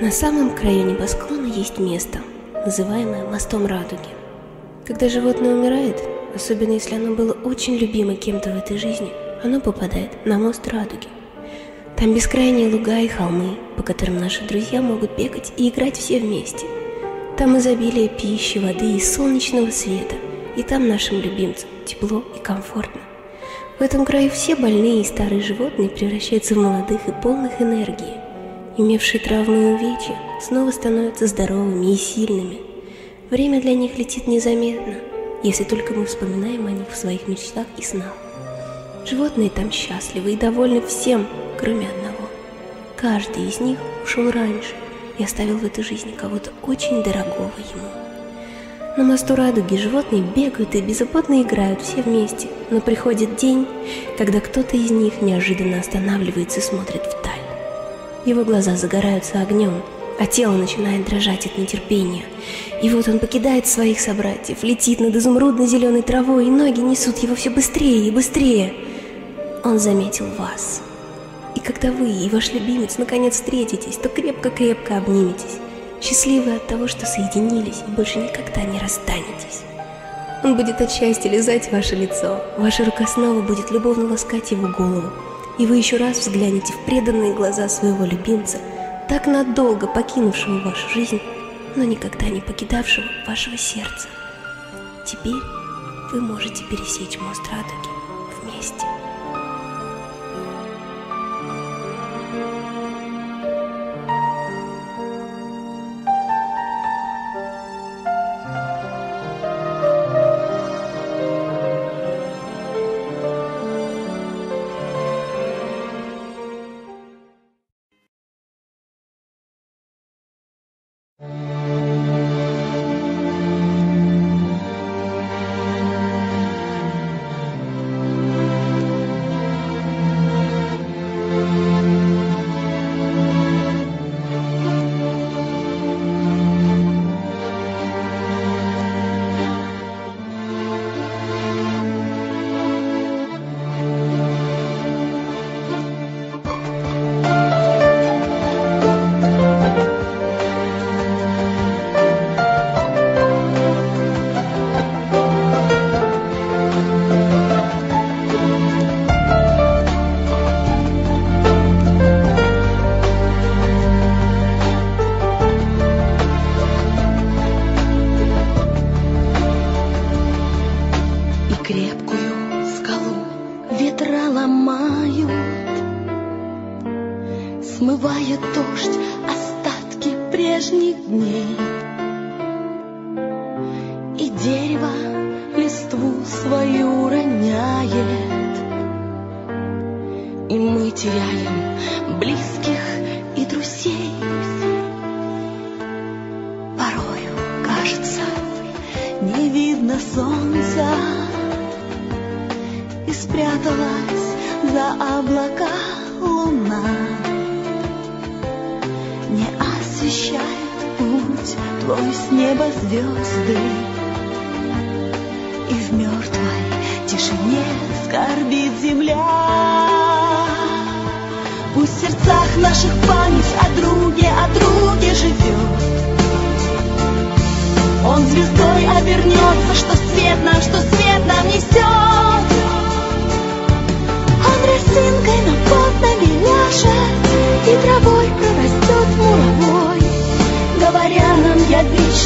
На самом краю небосклона есть место, называемое мостом радуги. Когда животное умирает, особенно если оно было очень любимо кем-то в этой жизни, оно попадает на мост радуги. Там бескрайние луга и холмы, по которым наши друзья могут бегать и играть все вместе. Там изобилие пищи, воды и солнечного света, и там нашим любимцам тепло и комфортно. В этом краю все больные и старые животные превращаются в молодых и полных энергии – имевшие травмы и увечья, снова становятся здоровыми и сильными. Время для них летит незаметно, если только мы вспоминаем о них в своих мечтах и снах. Животные там счастливы и довольны всем, кроме одного. Каждый из них ушел раньше и оставил в этой жизни кого-то очень дорогого ему. На мосту радуги животные бегают и беззаботно играют все вместе, но приходит день, когда кто-то из них неожиданно останавливается и смотрит вдаль. Его глаза загораются огнем, а тело начинает дрожать от нетерпения. И вот он покидает своих собратьев, летит над изумрудно-зеленой травой, и ноги несут его все быстрее и быстрее. Он заметил вас. И когда вы и ваш любимец наконец встретитесь, то крепко-крепко обниметесь, счастливы от того, что соединились и больше никогда не расстанетесь. Он будет от счастья лизать ваше лицо, ваша рука снова будет любовно ласкать его голову, и вы еще раз взглянете в преданные глаза своего любимца, так надолго покинувшего вашу жизнь, но никогда не покидавшего вашего сердца. Теперь вы можете пересечь мост радуги вместе. смывает дождь остатки прежних дней. И дерево листву свою роняет, И мы теряем близких и друзей. Порою, кажется, не видно солнца, И спряталась за облака луна. Мне освещает путь твой с неба звезды. И в мертвой тишине скорбит земля. Пусть в сердцах наших память о друге, о друге живет. Он звездой обернется, что свет нам, что свет нам несет. Он росинкой нам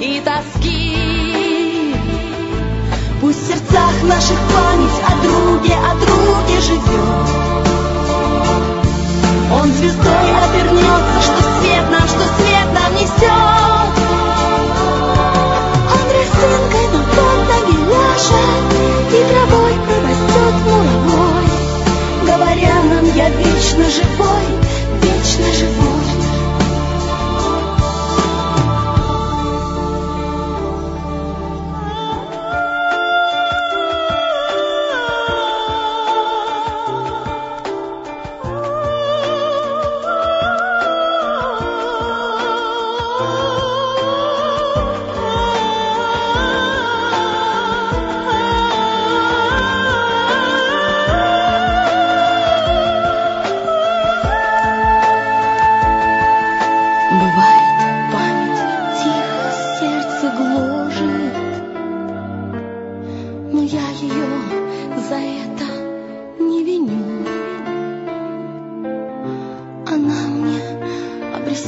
и тоски. Пусть в сердцах наших память о друге, о друге живет. Он звездой обернется, что свет нам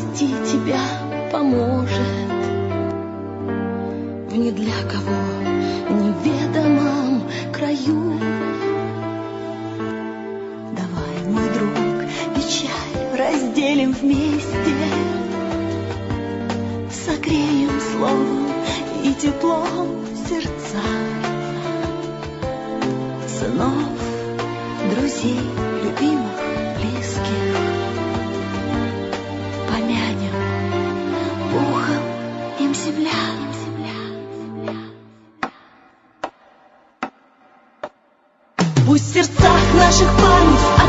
спасти тебя поможет. В ни для кого неведомом краю. Давай, мой друг, печаль разделим вместе, Согреем словом и теплом сердца сынов, друзей. Пусть